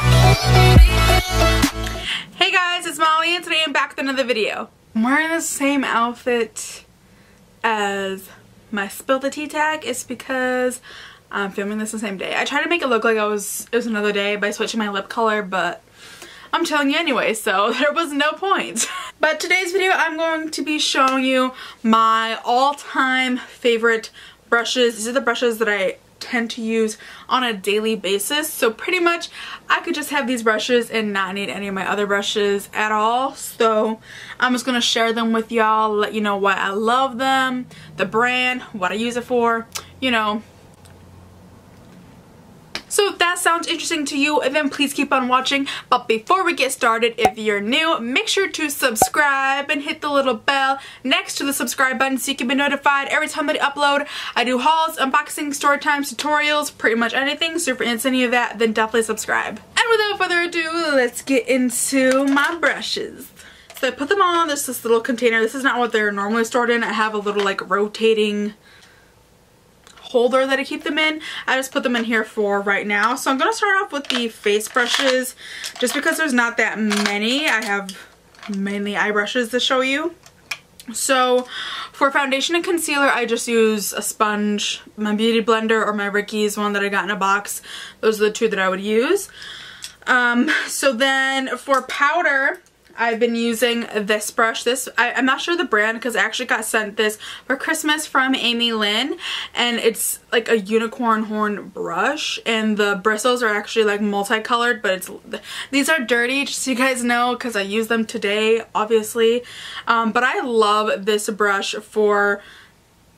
Hey guys, it's Molly and today I'm back with another video. I'm wearing the same outfit as my spill the tea tag. It's because I'm filming this the same day. I tried to make it look like I was it was another day by switching my lip color, but I'm telling you anyway, so there was no point. but today's video, I'm going to be showing you my all-time favorite brushes. These are the brushes that I tend to use on a daily basis. So pretty much I could just have these brushes and not need any of my other brushes at all. So I'm just going to share them with y'all, let you know why I love them, the brand, what I use it for, you know, so if that sounds interesting to you, then please keep on watching. But before we get started, if you're new, make sure to subscribe and hit the little bell next to the subscribe button so you can be notified every time I upload. I do hauls, unboxing, story times, tutorials, pretty much anything. So if you're into any of that, then definitely subscribe. And without further ado, let's get into my brushes. So I put them all in this, this little container. This is not what they're normally stored in. I have a little like rotating holder that I keep them in. I just put them in here for right now. So I'm going to start off with the face brushes just because there's not that many. I have mainly eye brushes to show you. So for foundation and concealer, I just use a sponge, my Beauty Blender or my Ricky's one that I got in a box. Those are the two that I would use. Um, so then for powder, I've been using this brush. This I, am not sure the brand because I actually got sent this for Christmas from Amy Lynn and it's like a unicorn horn brush and the bristles are actually like multicolored but it's these are dirty just so you guys know because I use them today obviously um, but I love this brush for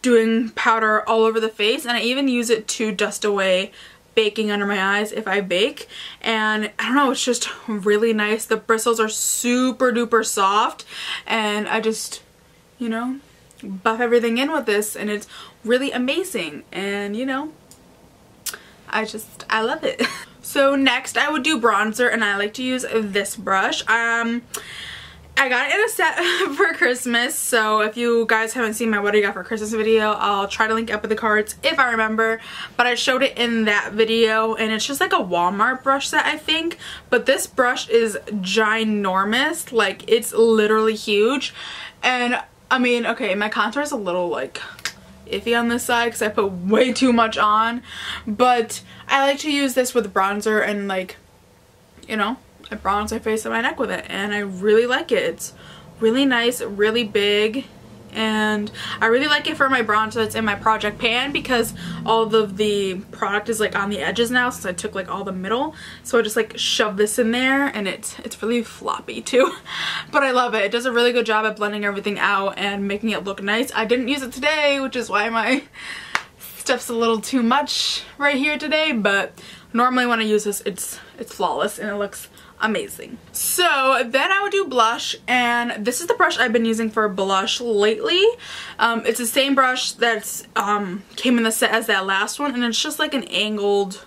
doing powder all over the face and I even use it to dust away baking under my eyes if I bake. And I don't know it's just really nice. The bristles are super duper soft. And I just you know buff everything in with this. And it's really amazing. And you know I just I love it. So next I would do bronzer. And I like to use this brush. Um I got it in a set for Christmas, so if you guys haven't seen my what I got for Christmas video, I'll try to link up with the cards if I remember, but I showed it in that video, and it's just like a Walmart brush set, I think, but this brush is ginormous, like, it's literally huge, and, I mean, okay, my contour is a little, like, iffy on this side because I put way too much on, but I like to use this with bronzer and, like, you know, I bronze my face and my neck with it and I really like it. It's really nice, really big and I really like it for my bronzer that's in my project pan because all of the product is like on the edges now since I took like all the middle. So I just like shove this in there and it's it's really floppy too. But I love it. It does a really good job at blending everything out and making it look nice. I didn't use it today which is why my stuff's a little too much right here today but normally when I use this it's it's flawless and it looks amazing. So then I would do blush and this is the brush I've been using for blush lately. Um, it's the same brush that's um, came in the set as that last one and it's just like an angled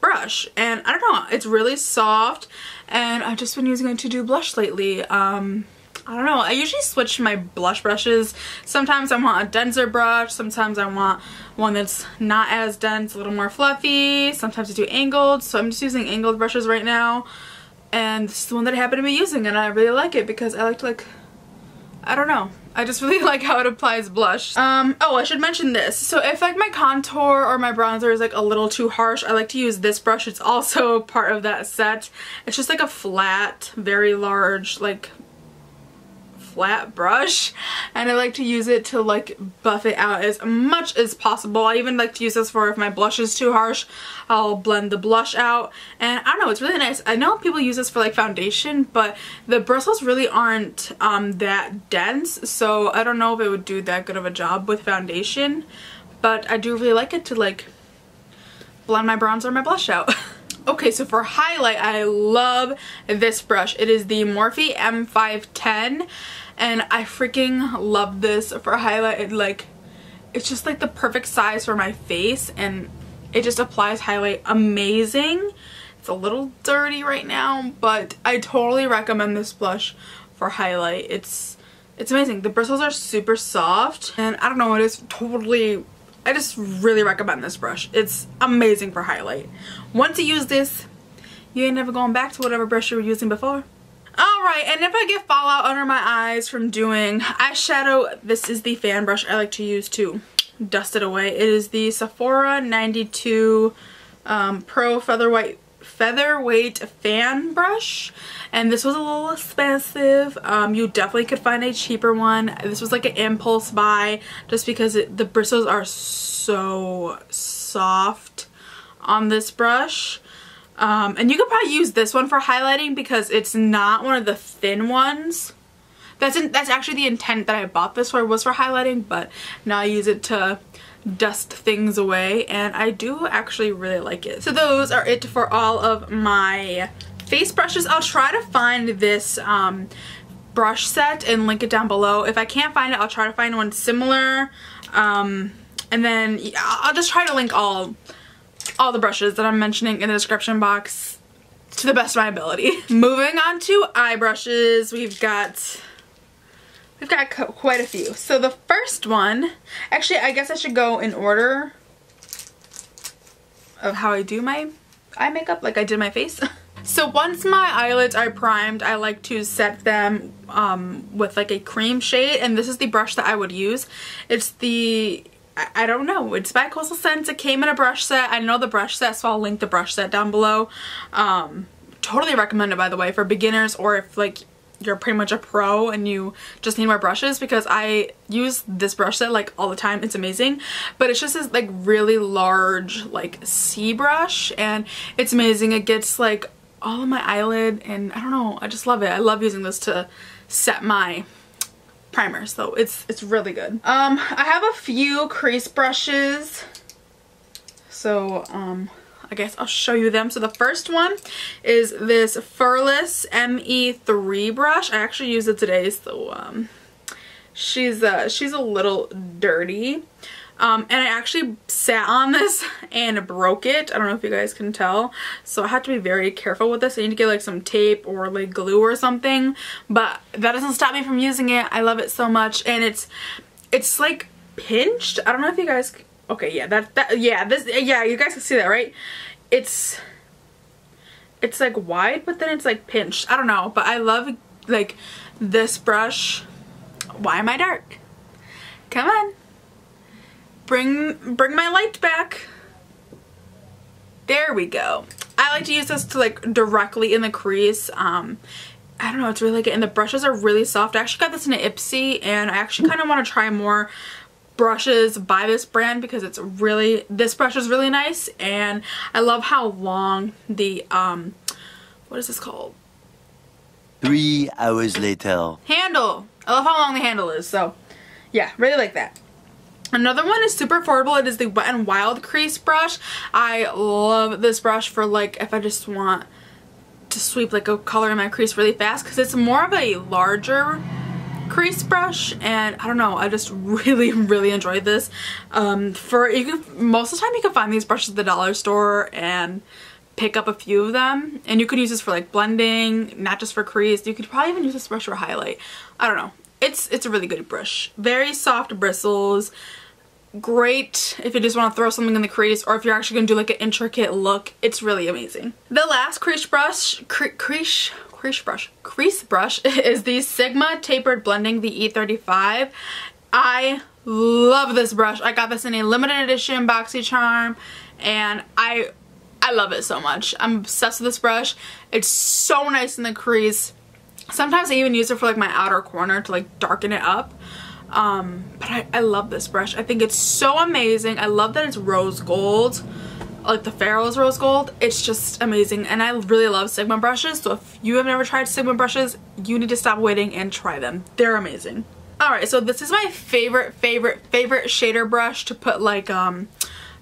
brush and I don't know it's really soft and I've just been using it to do blush lately. Um, I don't know. I usually switch my blush brushes. Sometimes I want a denser brush. Sometimes I want one that's not as dense, a little more fluffy. Sometimes I do angled. So I'm just using angled brushes right now and this is the one that I happen to be using and I really like it because I like to like I don't know I just really like how it applies blush. Um, oh, I should mention this. So if like my contour or my bronzer is like a little too harsh, I like to use this brush. It's also part of that set. It's just like a flat, very large, like flat brush and I like to use it to like buff it out as much as possible. I even like to use this for if my blush is too harsh, I'll blend the blush out and I don't know, it's really nice. I know people use this for like foundation, but the bristles really aren't um, that dense, so I don't know if it would do that good of a job with foundation, but I do really like it to like blend my bronzer my blush out. Okay, so for highlight, I love this brush. It is the Morphe M510 and I freaking love this for highlight. It like, it's just like the perfect size for my face and it just applies highlight amazing. It's a little dirty right now, but I totally recommend this blush for highlight. It's it's amazing. The bristles are super soft and I don't know, it is totally, I just really recommend this brush. It's amazing for highlight. Once you use this, you ain't never going back to whatever brush you were using before. Alright, and if I get fallout under my eyes from doing eyeshadow, this is the fan brush I like to use to dust it away. It is the Sephora 92 um, Pro Featherweight featherweight fan brush. And this was a little expensive. Um, you definitely could find a cheaper one. This was like an impulse buy just because it, the bristles are so soft on this brush um, and you could probably use this one for highlighting because it's not one of the thin ones that's in, that's actually the intent that I bought this for was for highlighting but now I use it to dust things away and I do actually really like it. So those are it for all of my face brushes. I'll try to find this um, brush set and link it down below. If I can't find it, I'll try to find one similar. Um, and then I'll just try to link all, all the brushes that I'm mentioning in the description box to the best of my ability. Moving on to eye brushes, we've got We've got quite a few. So the first one, actually I guess I should go in order of how I do my eye makeup like I did my face. so once my eyelids are primed, I like to set them um, with like a cream shade and this is the brush that I would use. It's the I, don't know. It's by Coastal Scents. It came in a brush set. I know the brush set, so I'll link the brush set down below. Um, totally recommend it, by the way, for beginners or if like you're pretty much a pro and you just need more brushes because I use this brush set like all the time. It's amazing. But it's just this like really large like C brush and it's amazing. It gets like all of my eyelid and I don't know. I just love it. I love using this to set my primers so it's it's really good. Um, I have a few crease brushes. So um, I guess I'll show you them. So the first one is this Furless ME3 brush. I actually used it today, so um, she's uh, she's a little dirty. Um, and I actually sat on this and broke it. I don't know if you guys can tell. So I have to be very careful with this. I need to get like some tape or like glue or something. But that doesn't stop me from using it. I love it so much. And it's, it's like pinched. I don't know if you guys Okay, yeah, that, that, yeah, this, yeah, you guys can see that, right? It's, it's like wide, but then it's like pinched. I don't know, but I love like this brush. Why am I dark? Come on. Bring, bring my light back. There we go. I like to use this to like directly in the crease. Um, I don't know, it's really good. And the brushes are really soft. I actually got this in an Ipsy and I actually kind of want to try more brushes by this brand because it's really this brush is really nice and I love how long the um what is this called three hours later handle I love how long the handle is so yeah really like that Another one is super affordable. It is the Wet n Wild crease brush. I love this brush for like if I just want to sweep like a color in my crease really fast because it's more of a larger crease brush and I don't know I just really really enjoyed this. Um, for you can most of the time you can find these brushes at the dollar store and pick up a few of them and you can use this for like blending not just for crease. You could probably even use this brush for highlight. I don't know. It's it's a really good brush. Very soft bristles great if you just want to throw something in the crease or if you're actually going to do like an intricate look it's really amazing the last crease brush cre crease crease brush crease brush is the Sigma Tapered Blending the E35. I love this brush. I got this in a limited edition BoxyCharm and I I love it so much. I'm obsessed with this brush. It's so nice in the crease. Sometimes I even use it for like my outer corner to like darken it up. Um, but I, I love this brush. I think it's so amazing. I love that it's rose gold like the Farrell's Rose Gold. It's just amazing and I really love Sigma brushes so if you have never tried Sigma brushes you need to stop waiting and try them. They're amazing. Alright so this is my favorite favorite favorite shader brush to put like um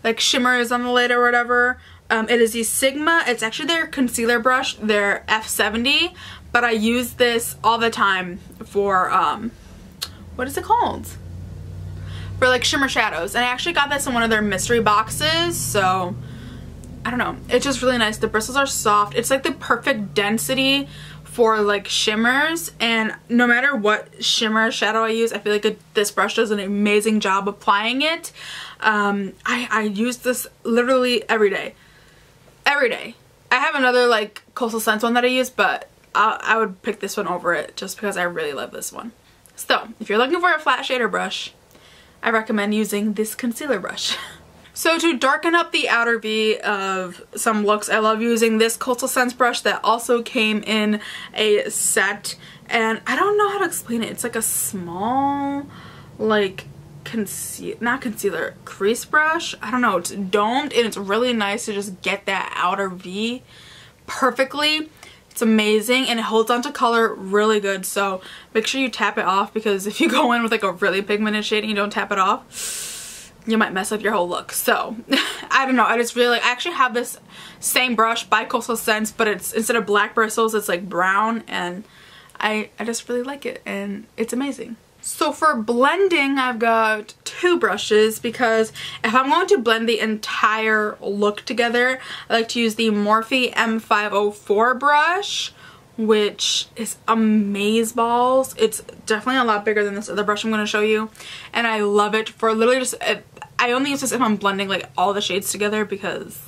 like shimmers on the lid or whatever. Um, it is the Sigma. It's actually their concealer brush, their F70 but I use this all the time for um what is it called? For like shimmer shadows and I actually got this in one of their mystery boxes so I don't know. It's just really nice. The bristles are soft. It's like the perfect density for like shimmers and no matter what shimmer shadow I use I feel like this brush does an amazing job applying it. Um, I, I use this literally every day. Every day. I have another like Coastal Scents one that I use, but I, I would pick this one over it just because I really love this one. So if you're looking for a flat shader brush, I recommend using this concealer brush. So to darken up the outer V of some looks, I love using this Coastal Scents brush that also came in a set. And I don't know how to explain it. It's like a small, like, conceal, not concealer, crease brush. I don't know. It's domed and it's really nice to just get that outer V perfectly. It's amazing and it holds on to color really good. So make sure you tap it off because if you go in with like a really pigmented shade and you don't tap it off, you might mess up your whole look. So, I don't know. I just really like, I actually have this same brush by Coastal Scents, but it's, instead of black bristles, it's like brown. And I, I just really like it. And it's amazing. So for blending, I've got two brushes because if I'm going to blend the entire look together, I like to use the Morphe M504 brush which is amaze balls it's definitely a lot bigger than this other brush i'm going to show you and i love it for literally just i only use this if i'm blending like all the shades together because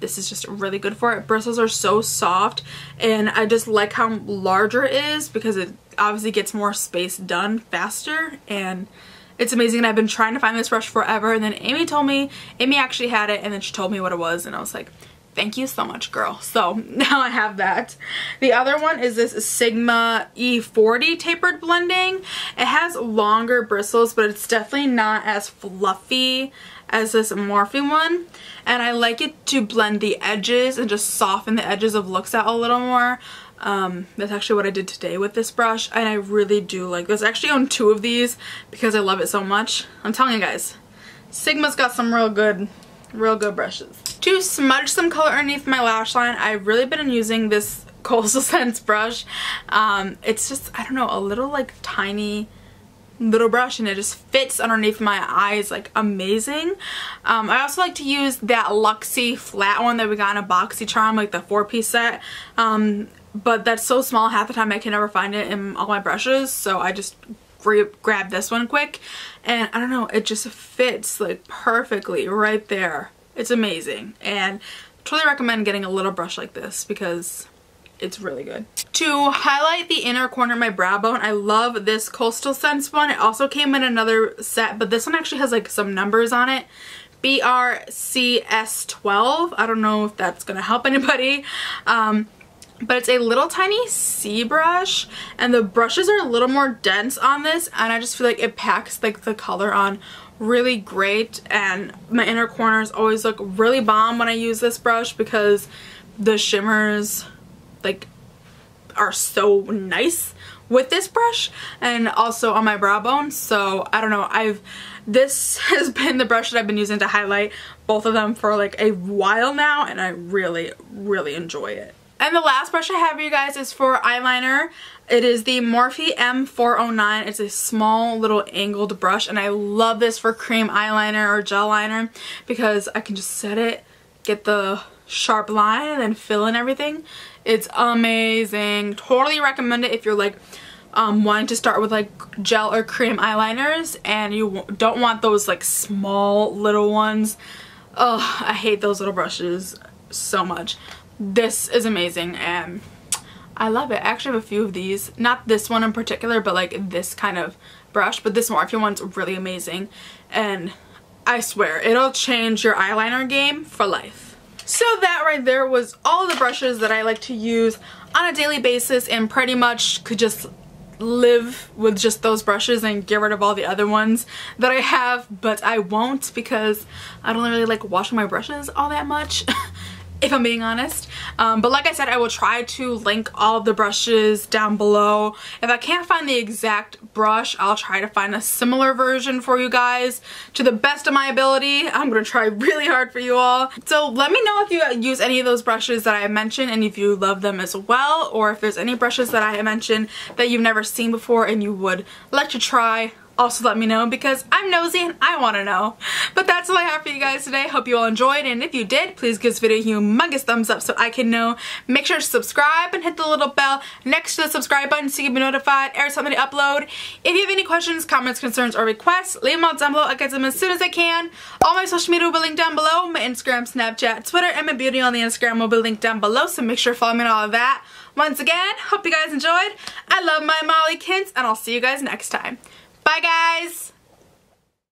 this is just really good for it. Bristles are so soft and i just like how larger it is because it obviously gets more space done faster and it's amazing and I've been trying to find this brush forever and then Amy told me, Amy actually had it and then she told me what it was and I was like, Thank you so much, girl. So now I have that. The other one is this Sigma E40 tapered blending. It has longer bristles, but it's definitely not as fluffy as this Morphe one. And I like it to blend the edges and just soften the edges of looks out a little more. Um, that's actually what I did today with this brush and I really do like this. I actually own two of these because I love it so much. I'm telling you guys, Sigma's got some real good, real good brushes. To smudge some color underneath my lash line, I've really been using this Coastal Scents brush. Um, it's just, I don't know, a little like tiny little brush and it just fits underneath my eyes like amazing. Um, I also like to use that Luxie flat one that we got in a BoxyCharm, like the four piece set. Um, but that's so small half the time I can never find it in all my brushes so I just grab this one quick and I don't know it just fits like perfectly right there it's amazing and totally recommend getting a little brush like this because it's really good. To highlight the inner corner of my brow bone, I love this Coastal Scents one. It also came in another set, but this one actually has like some numbers on it. BRCS12. I don't know if that's going to help anybody. Um, but it's a little tiny C brush and the brushes are a little more dense on this and I just feel like it packs like the color on really great and my inner corners always look really bomb when I use this brush because the shimmers like are so nice with this brush and also on my brow bone so I don't know I've this has been the brush that I've been using to highlight both of them for like a while now and I really really enjoy it. And the last brush I have for you guys is for eyeliner. It is the Morphe M409. It's a small little angled brush and I love this for cream eyeliner or gel liner because I can just set it, get the sharp line and then fill in everything. It's amazing. Totally recommend it if you're like um, wanting to start with like gel or cream eyeliners and you don't want those like small little ones. Oh, I hate those little brushes so much this is amazing and I love it. I actually have a few of these. Not this one in particular, but like this kind of brush. But this Morphe one's really amazing. And I swear, it'll change your eyeliner game for life. So that right there was all the brushes that I like to use on a daily basis and pretty much could just live with just those brushes and get rid of all the other ones that I have but I won't because I don't really like washing my brushes all that much if I'm being honest. Um, but like I said, I will try to link all the brushes down below. If I can't find the exact brush, I'll try to find a similar version for you guys to the best of my ability. I'm going to try really hard for you all. So let me know if you use any of those brushes that I mentioned and if you love them as well or if there's any brushes that I mentioned that you've never seen before and you would like to try also let me know because I'm nosy and I want to know. But that's all I have for you guys today. Hope you all enjoyed and if you did, please give this video a humongous thumbs up so I can know. Make sure to subscribe and hit the little bell next to the subscribe button so you can be notified every time I upload. If you have any questions, comments, concerns, or requests, leave them all down below. I'll get them as soon as I can. All my social media will be linked down below. My Instagram, Snapchat, Twitter, and my beauty on the Instagram will be linked down below so make sure to follow me on all of that. Once again, hope you guys enjoyed. I love my Molly Mollykins, and I'll see you guys next time. Bye, guys!